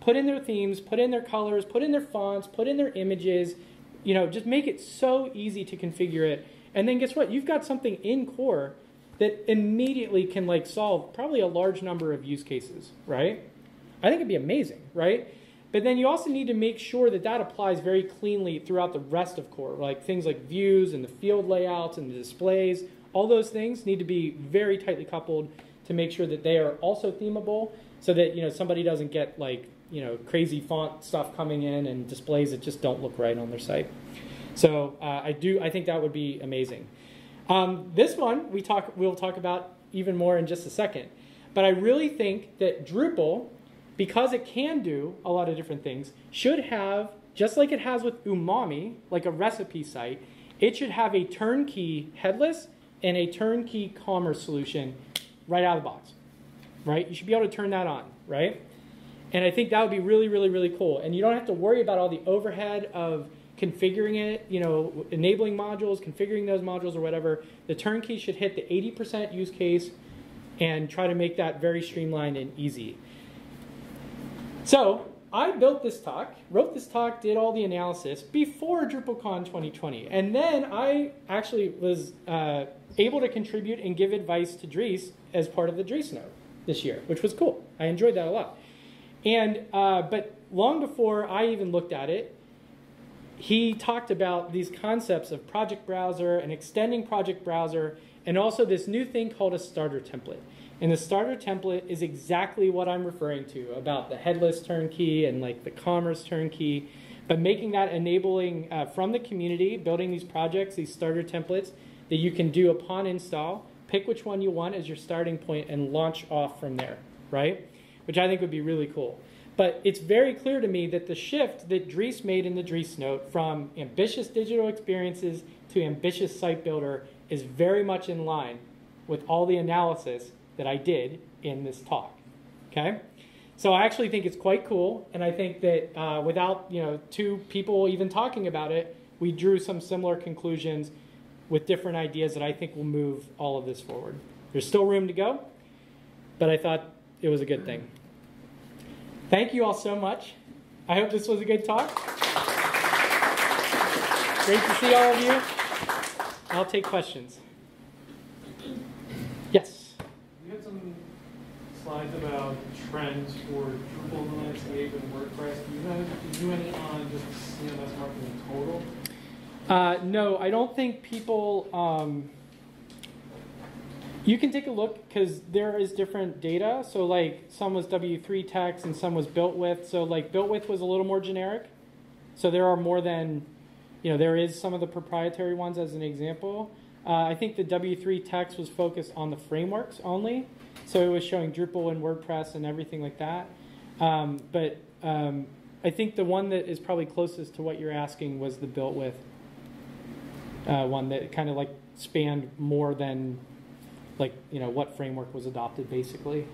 put in their themes, put in their colors, put in their fonts, put in their images. You know, just make it so easy to configure it. And then guess what? You've got something in core that immediately can like solve probably a large number of use cases, right? I think it'd be amazing, right? But then you also need to make sure that that applies very cleanly throughout the rest of core, like things like views and the field layouts and the displays. All those things need to be very tightly coupled to make sure that they are also themable, so that you know somebody doesn't get like you know crazy font stuff coming in and displays that just don't look right on their site. So uh, I do I think that would be amazing. Um, this one we talk we'll talk about even more in just a second, but I really think that Drupal because it can do a lot of different things, should have, just like it has with Umami, like a recipe site, it should have a turnkey headless and a turnkey commerce solution right out of the box, right? You should be able to turn that on, right? And I think that would be really, really, really cool. And you don't have to worry about all the overhead of configuring it, you know, enabling modules, configuring those modules or whatever. The turnkey should hit the 80% use case and try to make that very streamlined and easy. So I built this talk, wrote this talk, did all the analysis before DrupalCon 2020. And then I actually was uh, able to contribute and give advice to Dries as part of the Dries Note this year, which was cool. I enjoyed that a lot. And uh, but long before I even looked at it, he talked about these concepts of Project Browser and extending Project Browser, and also this new thing called a starter template. And the starter template is exactly what I'm referring to about the headless turnkey and like the commerce turnkey, but making that enabling uh, from the community, building these projects, these starter templates that you can do upon install, pick which one you want as your starting point and launch off from there, right? Which I think would be really cool. But it's very clear to me that the shift that Dries made in the Dries note from ambitious digital experiences to ambitious site builder is very much in line with all the analysis that I did in this talk. Okay? So I actually think it's quite cool, and I think that uh, without you know two people even talking about it, we drew some similar conclusions with different ideas that I think will move all of this forward. There's still room to go, but I thought it was a good thing. Thank you all so much. I hope this was a good talk. Great to see all of you. I'll take questions. Yes You had some slides about trends for Drupal the landscape and WordPress. Do you have do you any on just CMS marketing total? Uh, no, I don't think people. Um, you can take a look because there is different data. So like some was W3Techs and some was BuiltWith. So like BuiltWith was a little more generic. So there are more than, you know, there is some of the proprietary ones as an example. Uh, I think the W3Techs was focused on the frameworks only. So it was showing Drupal and WordPress and everything like that. Um, but um, I think the one that is probably closest to what you're asking was the BuiltWith uh, one that kind of like spanned more than like you know what framework was adopted basically.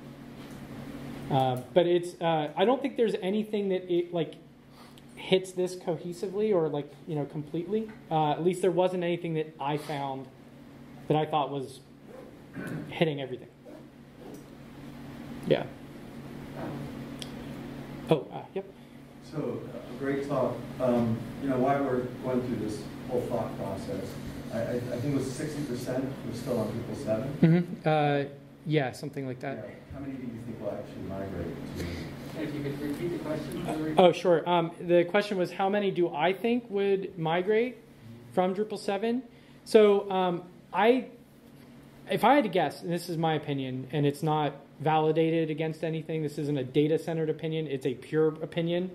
Uh, but it's uh, I don't think there's anything that it like hits this cohesively or like you know completely. Uh, at least there wasn't anything that I found that I thought was hitting everything. Yeah. Oh, uh, yep. So, a great talk. Um, you know, why we're going through this whole thought process, I, I, I think it was 60% was still on Drupal 7. Mm-hmm. Uh, yeah, something like that. Yeah. How many do you think will actually migrate to? If you could repeat the question. Oh, sure. Um, the question was how many do I think would migrate from Drupal 7? So um, I, if I had to guess, and this is my opinion, and it's not validated against anything. This isn't a data centered opinion, it's a pure opinion.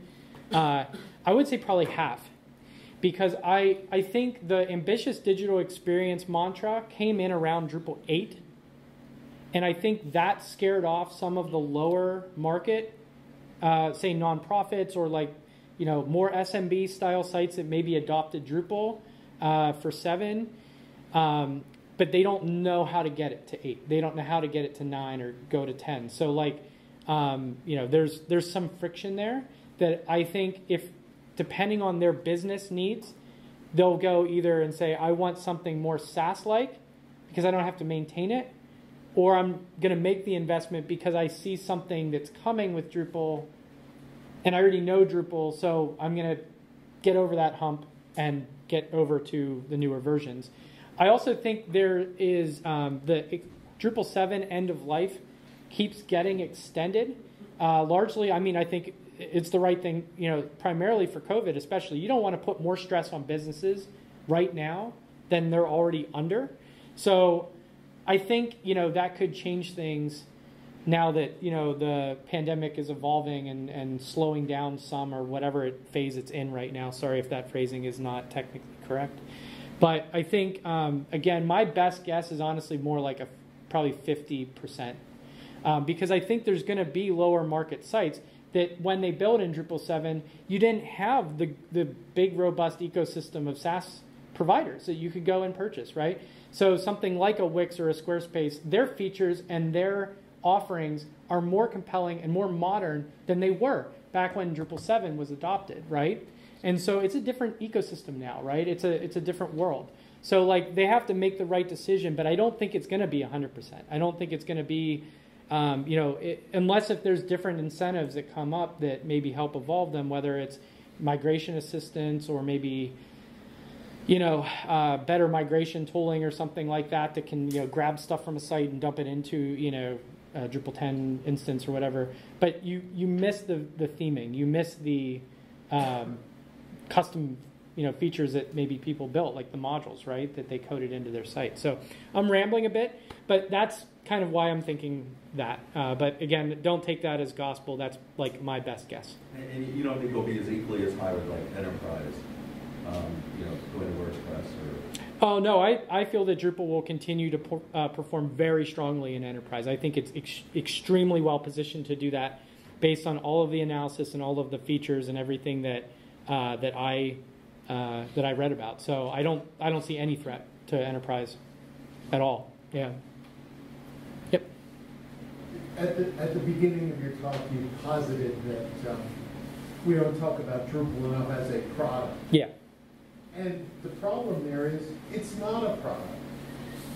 Uh, I would say probably half. Because I, I think the ambitious digital experience mantra came in around Drupal 8. And I think that scared off some of the lower market, uh, say nonprofits or like, you know, more SMB style sites that maybe adopted Drupal uh, for 7. Um, but they don't know how to get it to eight. They don't know how to get it to nine or go to ten. So like, um, you know, there's there's some friction there that I think if depending on their business needs, they'll go either and say I want something more SaaS like because I don't have to maintain it, or I'm going to make the investment because I see something that's coming with Drupal, and I already know Drupal, so I'm going to get over that hump and get over to the newer versions. I also think there is um, the Drupal 7 end of life keeps getting extended. Uh, largely, I mean, I think it's the right thing, you know, primarily for COVID, especially. You don't want to put more stress on businesses right now than they're already under. So I think, you know, that could change things now that, you know, the pandemic is evolving and, and slowing down some or whatever phase it's in right now. Sorry if that phrasing is not technically correct. But I think, um, again, my best guess is honestly more like a probably 50%. Um, because I think there's going to be lower market sites that when they built in Drupal 7, you didn't have the, the big, robust ecosystem of SaaS providers that you could go and purchase, right? So something like a Wix or a Squarespace, their features and their offerings are more compelling and more modern than they were back when Drupal 7 was adopted, right? And so it's a different ecosystem now, right? It's a it's a different world. So like they have to make the right decision, but I don't think it's going to be 100%. I don't think it's going to be um, you know, it, unless if there's different incentives that come up that maybe help evolve them, whether it's migration assistance or maybe you know uh, better migration tooling or something like that that can you know grab stuff from a site and dump it into you know a Drupal 10 instance or whatever. But you you miss the the theming, you miss the um, custom you know features that maybe people built like the modules right that they coded into their site. So i'm rambling a bit but that's kind of why i'm thinking that. Uh, but again don't take that as gospel. That's like my best guess. And, and you don't think it'll be as equally as high with like enterprise, um, you know, going to WordPress or? oh no i, I feel that drupal will continue to por- uh, perform very strongly in enterprise. I think it's ex- extremely well positioned to do that based on all of the analysis and all of the features and everything that uh, that i uh, that I read about. So I don't I don't see any threat to enterprise at all. Yeah. Yep. At the, at the beginning of your talk, you posited that um, we don't talk about Drupal enough as a product. Yeah. And the problem there is, it's not a product.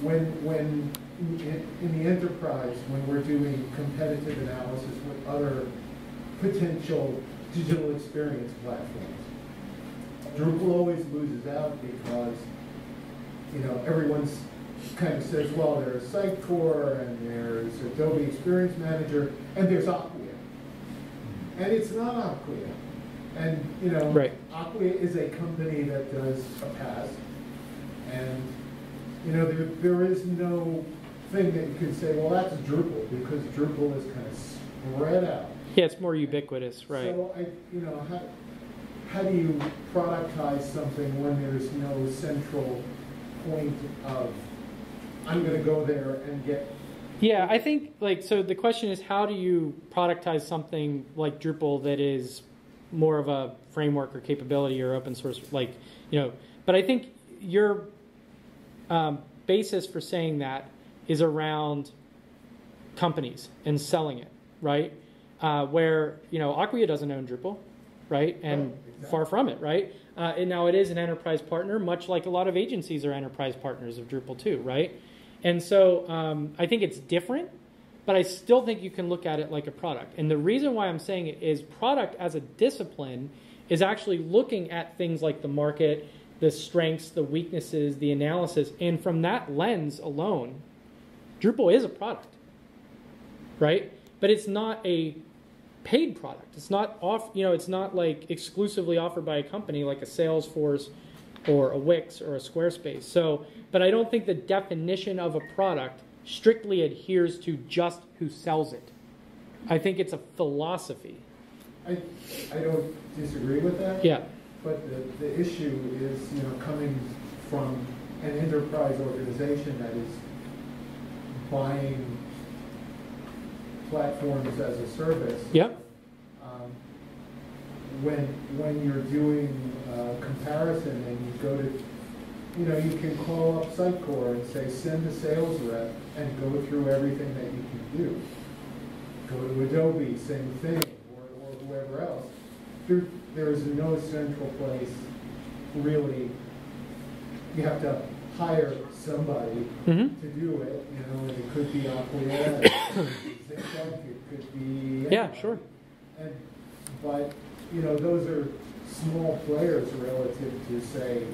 When, when in, in the enterprise, when we're doing competitive analysis with other potential digital experience platforms, Drupal always loses out because, you know, everyone's kind of says, well, there's Sitecore and there's Adobe Experience Manager and there's Acquia. And it's not Acquia. And, you know, Right. Acquia is a company that does a PaaS. And, you know, there, there is no thing that you can say, well, that's Drupal, because Drupal is kind of spread out. Yeah, it's more ubiquitous, right? So I, you know, how, how do you productize something when there's no central point of, I'm gonna go there and get, Yeah, I think like so. The question is, how do you productize something like Drupal that is more of a framework or capability or open source, like you know? But I think your um, basis for saying that is around companies and selling it, right? Uh, where you know Acquia doesn't own Drupal, right? And Right, far from it, right? Uh, and now it is an enterprise partner, much like a lot of agencies are enterprise partners of Drupal too, right? And so um, I think it's different, but I still think you can look at it like a product. And the reason why I'm saying it is product as a discipline is actually looking at things like the market, the strengths, the weaknesses, the analysis, and from that lens alone, Drupal is a product, right? But it's not a paid product. It's not off, you know, it's not like exclusively offered by a company like a Salesforce or a Wix or a Squarespace. So, but I don't think the definition of a product strictly adheres to just who sells it. I think it's a philosophy. I, I don't disagree with that. Yeah. But the, the issue is, you know, coming from an enterprise organization that is buying platforms as a service. Yep. um, When, when you're doing uh, comparison and you go to, you know, you can call up Sitecore and say, send a sales rep and go through everything that you can do. Go to Adobe, same thing, or, or whoever else. There, there is no central place, really. You have to hire somebody Mhm. to do it, you know, and it could be Acquia, it could be Zinc, it could be. Yeah, sure. And, but, you know, those are small players relative to, say,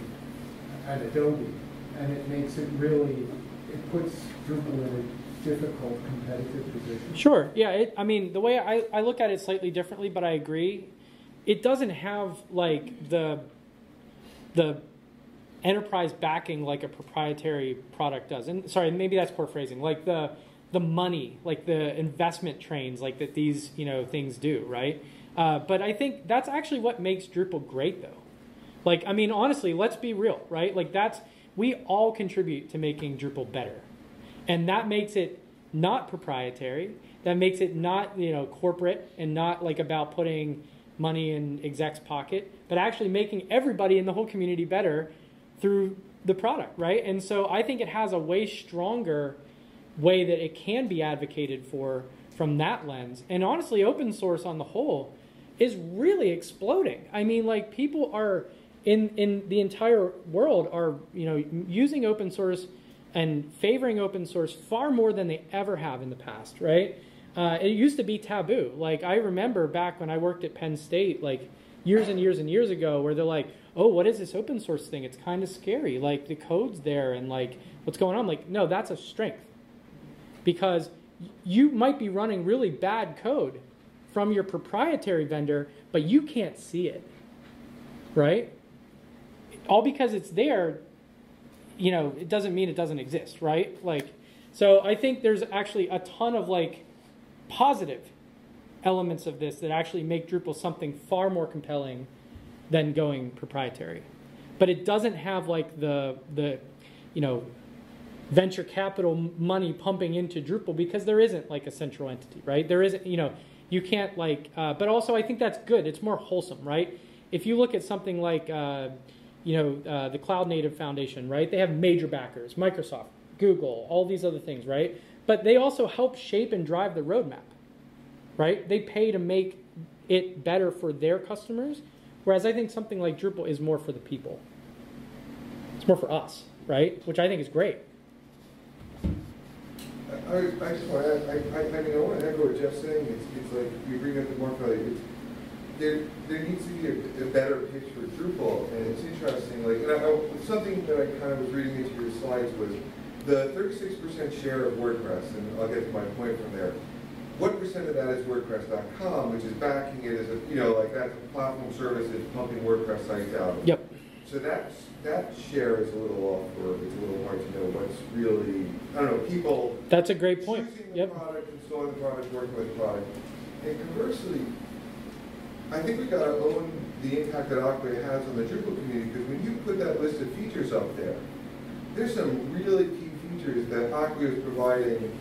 an Adobe. And it makes it really, it puts Drupal in a difficult competitive position. Sure. Yeah. It, I mean, the way I, I look at it slightly differently, but I agree. It doesn't have like the the enterprise backing like a proprietary product does. And sorry, maybe that's poor phrasing. Like the the money, like the investment trains, like that these you know things do, right? Uh, but I think that's actually what makes Drupal great, though. Like, I mean, honestly, let's be real, right? Like that's we all contribute to making Drupal better. And that makes it not proprietary. That makes it not, you know, corporate and not like about putting money in exec's pocket, but actually making everybody in the whole community better through the product, right? And so I think it has a way stronger way that it can be advocated for from that lens. And honestly, open source on the whole is really exploding. I mean, like people are in in the entire world are, you know, using open source and favoring open source far more than they ever have in the past, right? Uh, it used to be taboo. Like I remember back when I worked at Penn State, like years and years and years ago, where they're like, "Oh, what is this open source thing? It's kind of scary. Like the code's there, and like what's going on?" Like, no, that's a strength because you might be running really bad code from your proprietary vendor, but you can't see it, right? All because it's there you know, it doesn't mean it doesn't exist, right? Like, so I think there's actually a ton of like positive elements of this that actually make Drupal something far more compelling than going proprietary. But it doesn't have like the the you know venture capital money pumping into Drupal because there isn't like a central entity, right? There isn't, you know, you can't like. Uh, but also, I think that's good. It's more wholesome, right? If you look at something like uh, you know, uh, the Cloud Native Foundation, right? They have major backers, Microsoft, Google, all these other things, right? But they also help shape and drive the roadmap, right? They pay to make it better for their customers, whereas I think something like Drupal is more for the people. It's more for us, right? Which I think is great. I, I just want to add, I, I, I mean, I want to echo what Jeff's saying, it's, it's like, you bring up the more value, there, there needs to be a, a better pitch for Drupal, and it's interesting, like, and I, something that I kind of was reading into your slides was the thirty-six percent share of WordPress, and I'll get to my point from there. What percent of that is WordPress.com, which is backing it as a, you know, like that platform service is pumping WordPress sites out? Yep. So that, that share is a little off, or it's a little hard to know what's really, I don't know, people That's a great point. choosing the Yep. product, installing the product, working with the product. And conversely, I think we gotta own the impact that Acquia has on the Drupal community, because when you put that list of features up there, there's some really key features that Acquia is providing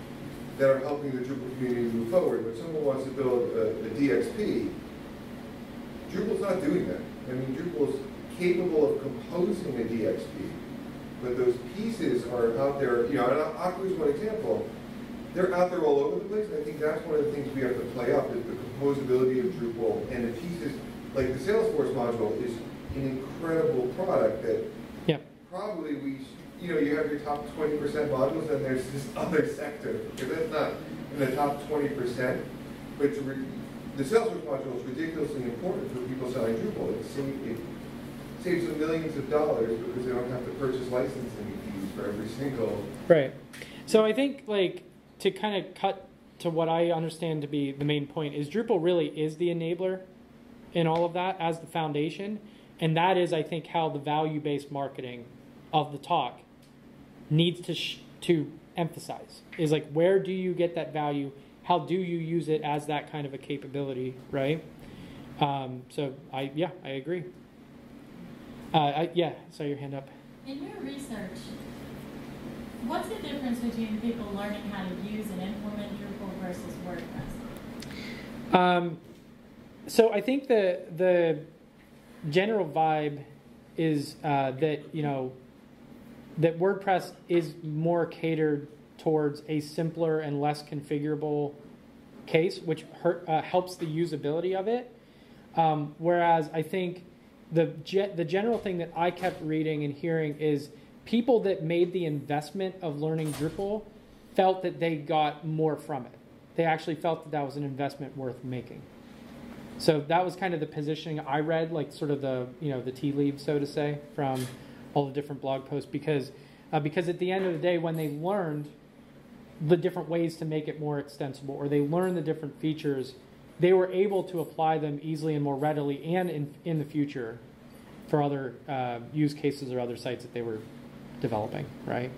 that are helping the Drupal community move forward. When someone wants to build a, a DXP, Drupal's not doing that. I mean, Drupal's capable of composing a DXP, but those pieces are out there, you know, and Acquia is one example. They're out there all over the place, and I think that's one of the things we have to play up, is the composability of Drupal, and the pieces, like the Salesforce module is an incredible product that Yep. probably we, you know, you have your top twenty percent modules, and there's this other sector, because that's not in the top twenty percent, but to re- the Salesforce module is ridiculously important for people selling Drupal. It saves, it saves them millions of dollars because they don't have to purchase licensing fees for every single. Right. So I think like to kind of cut to what I understand to be the main point is Drupal really is the enabler in all of that as the foundation, and that is I think how the value-based marketing of the talk needs to sh- to emphasize is like where do you get that value? How do you use it as that kind of a capability, right? Um, so I yeah I agree. Uh, I, yeah, saw your hand up. In your research, what's the difference between people learning how to use and implement Drupal versus WordPress? Um, so I think the the general vibe is uh, that you know that WordPress is more catered towards a simpler and less configurable case, which hurt, uh, helps the usability of it. Um, whereas I think the ge- the general thing that I kept reading and hearing is people that made the investment of learning Drupal felt that they got more from it. They actually felt that that was an investment worth making. So that was kind of the positioning I read, like sort of the you know the tea leaves, so to say, from all the different blog posts, because uh, because at the end of the day, when they learned the different ways to make it more extensible, or they learned the different features, they were able to apply them easily and more readily, and in in the future, for other uh, use cases or other sites that they were developing, right?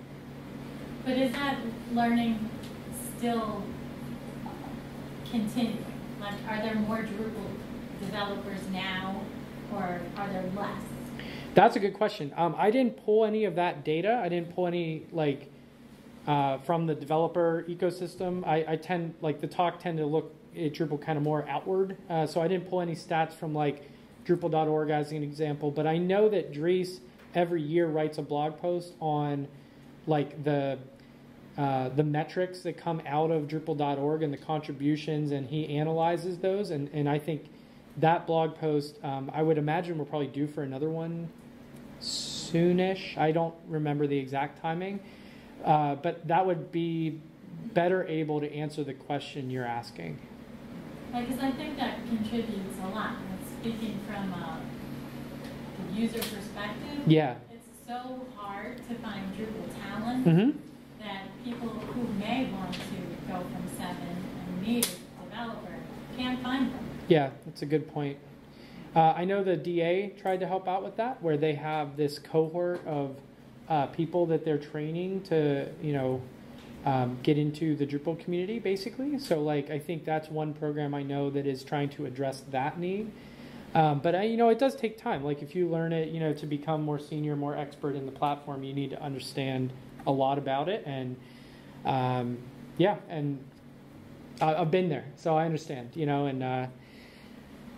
But is that learning still continuing? Like, are there more Drupal developers now, or are there less? That's a good question. Um, I didn't pull any of that data. I didn't pull any like uh, from the developer ecosystem. I, I tend like the talk tend to look Drupal kind of more outward. Uh, so I didn't pull any stats from like Drupal.org as an example. But I know that Dries every year writes a blog post on like the uh, the metrics that come out of Drupal.org and the contributions, and he analyzes those. And, and I think that blog post, um, I would imagine we're probably due for another one soonish. I don't remember the exact timing, uh, but that would be better able to answer the question you're asking. Because I think that contributes a lot. And speaking from a the user perspective, Yeah. it's so hard to find Drupal talent Mm-hmm. that people who may want to go from seven and need a developer can't find them. Yeah, that's a good point. Uh, I know the DA tried to help out with that, where they have this cohort of uh, people that they're training to, you know, um, get into the Drupal community, basically. So, like, I think that's one program I know that is trying to address that need. Um, but I, you know, it does take time. Like, if you learn it, you know, to become more senior, more expert in the platform, you need to understand a lot about it. And um, yeah, and I- I've been there, so I understand. You know, and uh,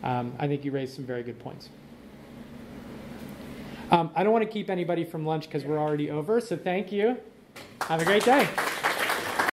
um, I think you raised some very good points. Um, I don't want to keep anybody from lunch because we're already over, so thank you. Have a great day.